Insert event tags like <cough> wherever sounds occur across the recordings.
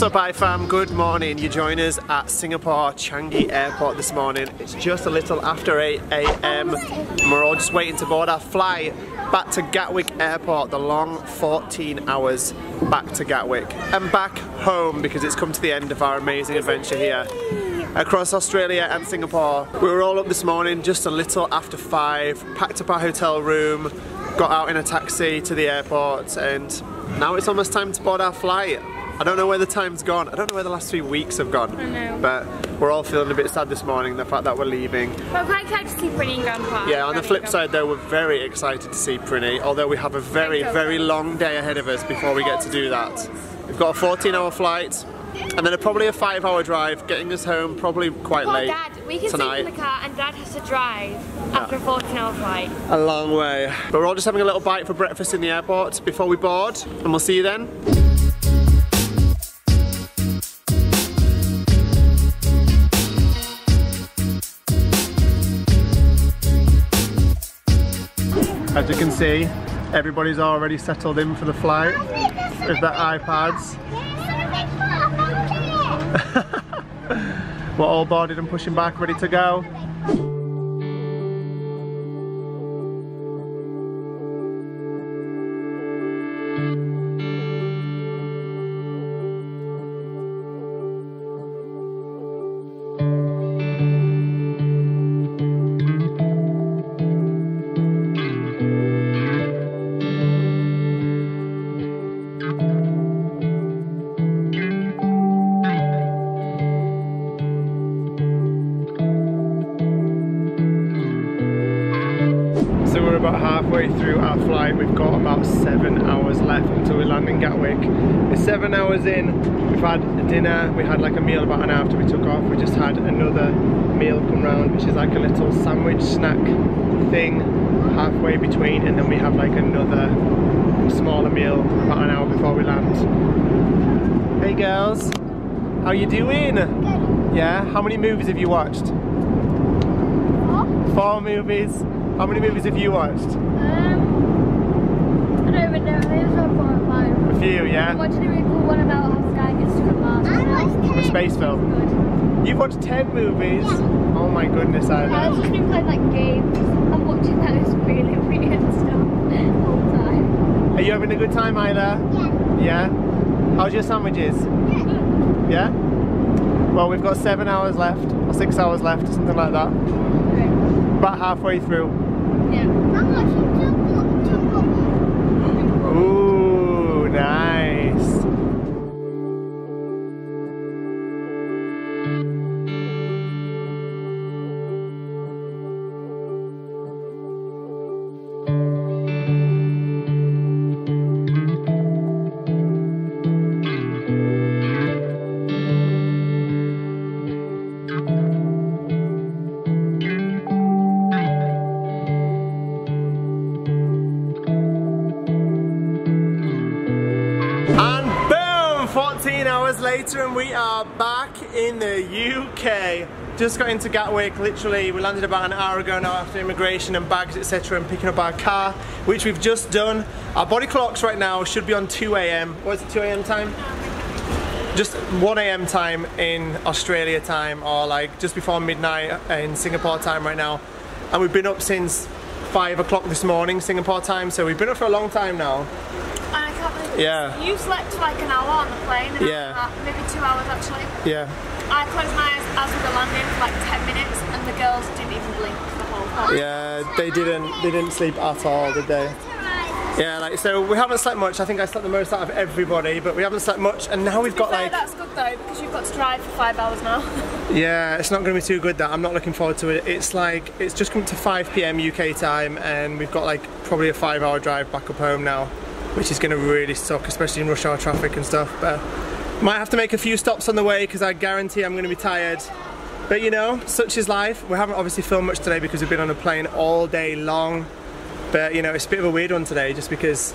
What's up iFam? Good morning. You join us at Singapore Changi Airport this morning. It's just a little after 8 a.m. We're all just waiting to board our flight back to Gatwick Airport, the long 14 hours back to Gatwick and back home because it's come to the end of our amazing adventure here across Australia and Singapore. We were all up this morning just a little after 5, packed up our hotel room, got out in a taxi to the airport and now it's almost time to board our flight. I don't know where the time's gone. I don't know where the last three weeks have gone. I know. But we're all feeling a bit sad this morning, the fact that we're leaving. But quite excited to see Prinny and Grandpa. Yeah, on the flip side though, we're very excited to see Prinny, although we have a very, very long day ahead of us before we get to do that. We've got a 14 hour flight, and then a, probably a five hour drive, getting us home probably quite late Dad, we can tonight. sleep in the car and Dad has to drive after a 14 hour flight. A long way. But we're all just having a little bite for breakfast in the airport before we board, and we'll see you then. As you can see, everybody's already settled in for the flight with their iPads. <laughs> We're all boarded and pushing back, ready to go. Through our flight. We've got about seven hours left until we land in Gatwick. We're seven hours in. We've had dinner. We had like a meal about an hour after we took off. We just had another meal come round, which is like a little sandwich snack thing halfway between, and then we have like another smaller meal about an hour before we land. Hey girls, how you doing? Yeah. How many movies have you watched? Four movies. How many movies have you watched? Um, I don't even know. I think it's about four or five. A few, yeah. I yeah? watched a really cool one about how Sky gets to Mars. A space film. Good. You've watched 10 movies? Oh my goodness, I I was Ida. listening to like games. I'm watching those really weird <laughs> stuff all the time. Are you having a good time, Ida? Yeah. Yeah. How's your sandwiches? Yeah? Well, we've got seven hours left, or six hours left, or something like that. About halfway through. Yeah. Ooh, nice. And we are back in the UK. Just got into Gatwick, literally, we landed about an hour ago now after immigration and bags, etc. and picking up our car, which we've just done. Our body clocks right now should be on 2 a.m. What is it, 2 a.m. time? Just 1 a.m. time in Australia time, or like just before midnight in Singapore time right now. And we've been up since 5 o'clock this morning, Singapore time, so we've been up for a long time now. And I can't believe Yeah. You slept like an hour on the plane. And Yeah. maybe two hours actually. Yeah. I closed my eyes as we were landing for like 10 minutes and the girls didn't even blink the whole time. Yeah, they didn't they didn't sleep at all, did they? Yeah, like so we haven't slept much. I think I slept the most out of everybody, but we haven't slept much and now we've got Fair, like that's good though because you've got to drive for five hours now. <laughs> Yeah, it's not gonna be too good that. I'm not looking forward to it. It's like it's just come to 5 p.m. UK time and we've got like probably a five hour drive back up home now, which is gonna really suck, especially in rush hour traffic and stuff. But might have to make a few stops on the way because I guarantee I'm gonna be tired. But you know, such is life. We haven't obviously filmed much today because we've been on a plane all day long. But you know, it's a bit of a weird one today just because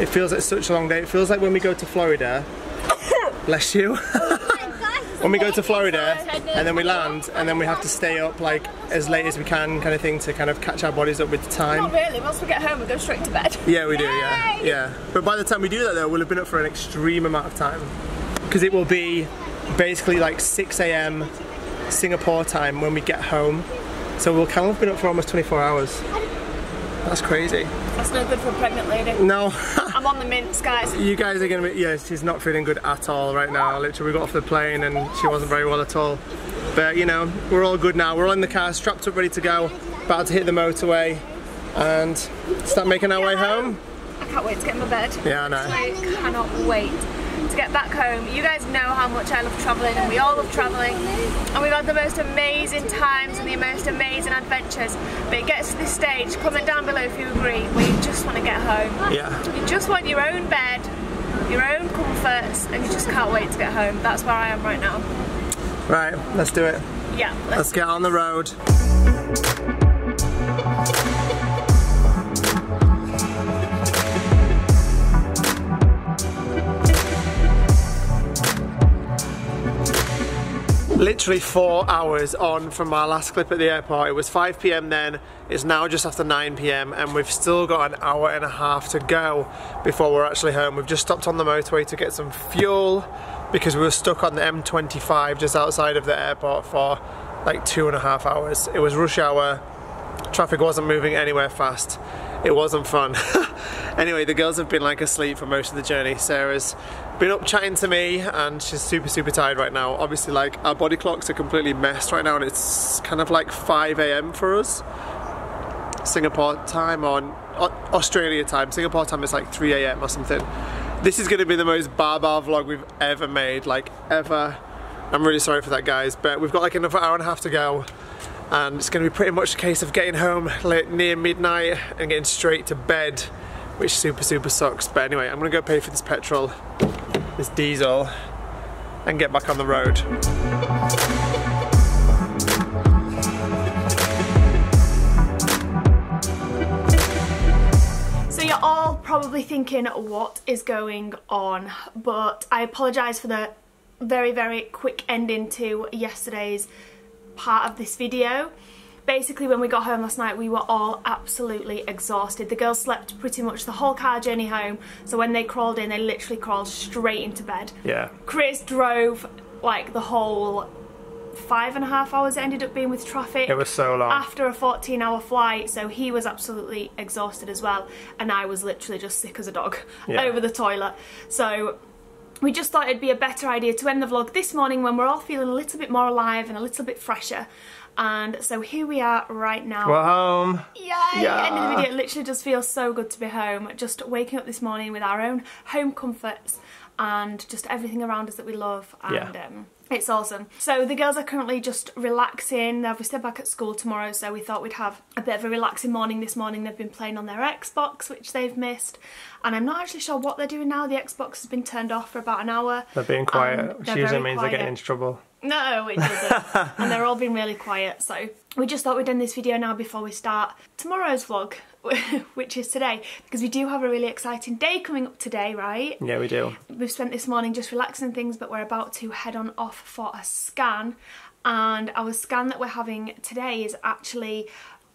it feels like such a long day. It feels like when we go to Florida, <coughs> bless you. <laughs> when we go to Florida and then we land and then we have to stay up like as late as we can kind of thing to kind of catch our bodies up with the time. Not really. Once we get home, we go straight to bed. Yeah, we do, yeah. Yeah. But by the time we do that though, we'll have been up for an extreme amount of time. because it will be basically like 6 a.m. Singapore time when we get home. So we'll kind of have been up for almost 24 hours. That's crazy. That's no good for a pregnant lady. No, <laughs> I'm on the mints, guys. you guys are gonna be, yeah, she's not feeling good at all right now. Literally, we got off the plane and she wasn't very well at all. But you know, we're all good now. We're all in the car, strapped up, ready to go, about to hit the motorway and start making our way home. I can't wait to get in my bed. Yeah, I know. I cannot wait to get back home. You guys know how much I love travelling and we all love travelling. And we've had the most amazing times and the most amazing adventures. But it gets to this stage, comment down below if you agree, where you just want to get home. Yeah. You just want your own bed, your own comforts, and you just can't wait to get home. That's where I am right now. Right, let's do it. Yeah, Let's let's get on the road. Literally four hours on from our last clip at the airport. It was 5 pm then, it's now just after 9 pm, and we've still got an hour and a half to go before we're actually home. We've just stopped on the motorway to get some fuel because we were stuck on the M25 just outside of the airport for like two and a half hours. It was rush hour, traffic wasn't moving anywhere fast. It wasn't fun. <laughs> anyway, the girls have been like asleep for most of the journey. Sarah's been up chatting to me and she's super, super tired right now. Obviously, like our body clocks are completely messed right now and it's kind of like 5 a.m. for us. Singapore time on Australia time. Singapore time is like 3 a.m. or something. This is going to be the most bar bar vlog we've ever made, like ever. I'm really sorry for that, guys, but we've got like another hour and a half to go and it's going to be pretty much a case of getting home late near midnight and getting straight to bed which super super sucks. But anyway I'm to go pay for this petrol this diesel and get back on the road. So you're all probably thinking what is going on, but I apologise for the very very quick ending to yesterday's part of this video. Basically when we got home last night we were all absolutely exhausted. The girls slept pretty much the whole car journey home so when they crawled in they literally crawled straight into bed. yeah Chris drove like the whole five and a half hours it ended up being with traffic it was so long after a 14 hour flight so he was absolutely exhausted as well and I was literally just sick as a dog <laughs> Yeah. over the toilet so we just thought it'd be a better idea to end the vlog this morning when we're all feeling a little bit more alive and a little bit fresher and so here we are right now we're home Yay! Yeah. End of the video. It literally just feels so good to be home. Just waking up this morning with our own home comforts and just everything around us that we love. And Yeah. um, it's awesome. So the girls are currently just relaxing. They're obviously back at school tomorrow, so we thought we'd have a bit of a relaxing morning this morning. They've been playing on their Xbox, which they've missed. And I'm not actually sure what they're doing now. The Xbox has been turned off for about an hour. they're being quiet Um, which usually means they're getting into trouble No, it doesn't. <laughs> and they're all being really quiet. So we just thought we'd end this video now before we start tomorrow's vlog, <laughs> which is today, because we do have a really exciting day coming up today, right? yeah we do We've spent this morning just relaxing things, but we're about to head on off for a scan. And our scan that we're having today is actually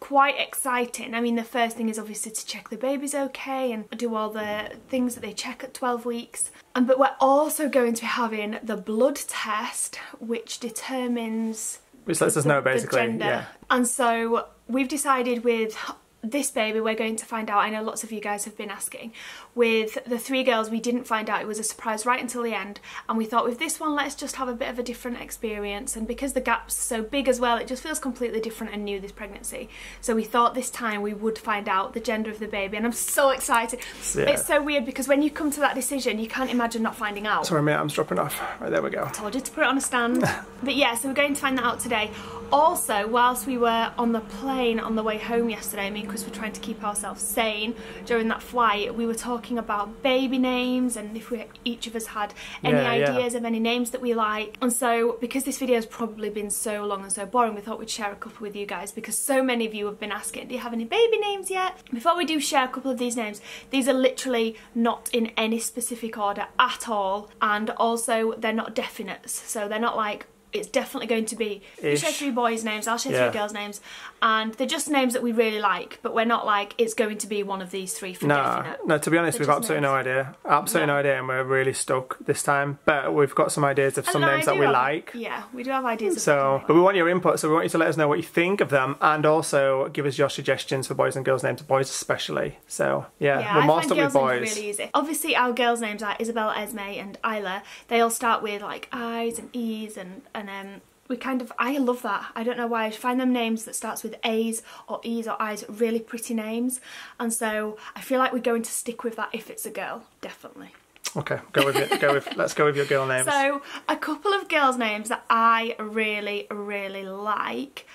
quite exciting. I mean, the first thing is obviously to check the baby's okay and do all the things that they check at 12 weeks. And but we're also going to be having the blood test, which determines which lets us know the basically gender. yeah And so we've decided with this baby we're going to find out I know lots of you guys have been asking with the three girls we didn't find out it was a surprise right until the end and we thought with this one let's just have a bit of a different experience and because the gap's so big as well it just feels completely different and new this pregnancy so we thought this time we would find out the gender of the baby and I'm so excited Yeah. it's so weird because when you come to that decision you can't imagine not finding out sorry mate I'm dropping off right there we go I told you to put it on a stand. <laughs> but yeah, so we're going to find that out today. Also, whilst we were on the plane on the way home yesterday, me and Chris were trying to keep ourselves sane during that flight. We were talking about baby names and if we each of us had any Yeah, yeah. ideas of any names that we like. And so, because this video has probably been so long and so boring, we thought we'd share a couple with you guys because so many of you have been asking, do you have any baby names yet? Before we do share a couple of these names, these are literally not in any specific order at all, and also they're not definites, so they're not like it's definitely going to be you share three boys' names, I'll share Yeah. three girls' names, and they're just names that we really like, but we're not like it's going to be one of these three for No, definite. no. To be honest, They're we've absolutely no idea. Absolutely no. No. idea, and we're really stuck this time. But we've got some ideas of some And I names that we have- like. Yeah, we do have ideas. So, but we want your input, so we want you to let us know what you think of them, and also give us your suggestions for boys and girls' names, boys especially. So, yeah, Yeah, we're I more stuck with names boys. really easy. Obviously, our girls' names are Isabelle, Esme, and Isla. They all start with like I's and E's, and and um, we kind of I love that. I don't know why. I find them names that starts with A's or E's or I's really pretty names, and so I feel like we're going to stick with that if it's a girl, definitely. Okay, go with it. Go with. Let's go with your girl names. <laughs> So, a couple of girls' names that I really, really like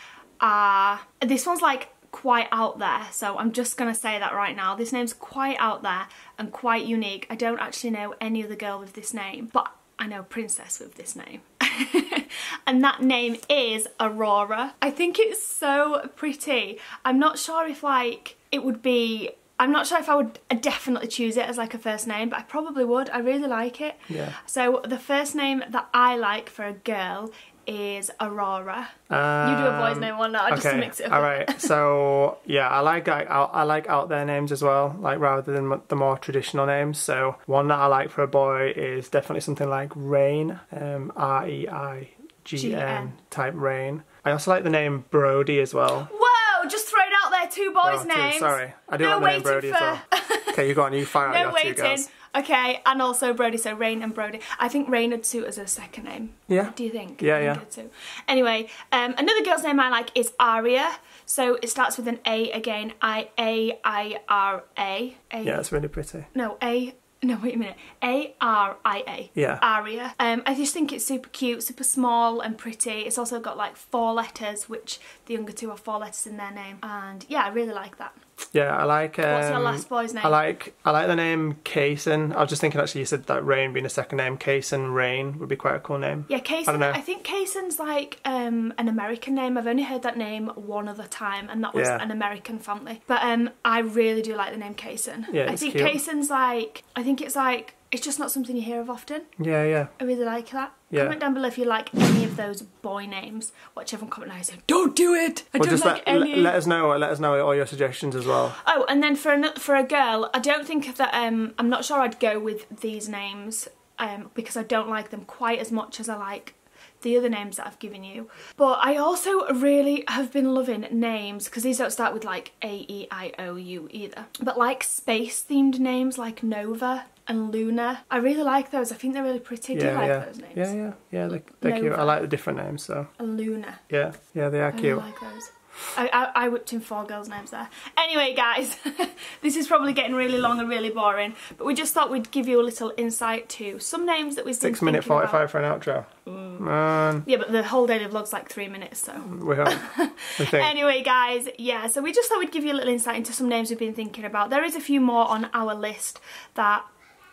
are. This one's like quite out there, so I'm just gonna say that right now. This name's quite out there and quite unique. I don't actually know any other girl with this name, but I know Princess with this name. <laughs> and that name is Aurora. I think it's so pretty. I'm not sure if like it would be I'm not sure if I would definitely choose it as like a first name, but I probably would. I really like it. Yeah. So the first name that I like for a girl is Aurora. you do a boy's Um, name one now, just mix it up. All right. So yeah, I like out, I like out there names as well, like rather than the more traditional names. So one that I like for a boy is definitely something like Reign, um, R E I G. N type Reign. I also like the name Brody as well. Whoa! Just throw it out there. Two boys' Oh, two, names. sorry, I do No like the name Brody as well. <laughs> Okay, you got a new fire out No two waiting. girls. Okay, and also Brody, so Reign and Brody. I think Reign would suit as a second name. Yeah. Do you think? Yeah, yeah. Anyway, um, another girl's name I like is Aria. So it starts with an A again. I A I R A. A. Yeah, it's really pretty. No, A. No, wait a minute. A R I A. Yeah. Aria. Um, I just think it's super cute, super small and pretty. It's also got like four letters, which the younger two are four letters in their name. And yeah, I really like that. Yeah, I like. Um, What's your last boy's name? I like. I like the name Kaysen. I was just thinking actually, you said that Reign being a second name. Kaysen Reign would be quite a cool name. Yeah, I don't know. I, think Kaysen's like um, an American name. I've only heard that name one other time, and that was Yeah. an American family. But um, I really do like the name Kaysen. Yeah, I think cute. Kaysen's like. I think it's like. It's just not something you hear of often. Yeah, yeah. I really like that. Yeah. Comment down below if you like any of those boy names. Watch everyone comment now and say, "Don't do it." I Well, don't just like let, any. let, let us know. Let us know all your suggestions as well. Oh, and then for an, for a girl, I don't think that um I'm not sure I'd go with these names um because I don't like them quite as much as I like the other names that I've given you. But I also really have been loving names because these don't start with like A E I O U either. But like space themed names like Nova and Luna, I really like those. I think they're really pretty. Do you yeah, like yeah, those names? yeah, yeah, yeah. They, they're cute. I like the different names. So And Luna. yeah, yeah, they are I really cute. like those. I, I, I whipped in four girls' names there. Anyway, guys, <laughs> this is probably getting really long and really boring, but we just thought we'd give you a little insight to some names that we've been Six minute thinking about. forty-five for an outro. Man, Yeah, but the whole daily vlog's like three minutes, so. we hope. <laughs> we think. Anyway, guys, yeah, so we just thought we'd give you a little insight into some names we've been thinking about. There is a few more on our list that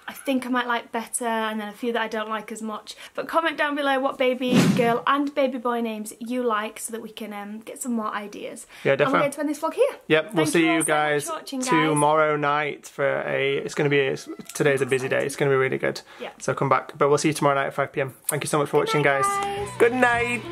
I think I might like better, and then a few that I don't like as much. But comment down below what baby girl and baby boy names you like so that we can um, get some more ideas. Yeah, And we're definitely. going to end this vlog here. Yep, we'll Thank see you so guys for watching, guys. tomorrow night for a. It's going to be it's, today's a busy day. It's going to be really good. Yeah. So come back, but we'll see you tomorrow night at five pm. Thank you so much for watching, night, guys. guys. Good night.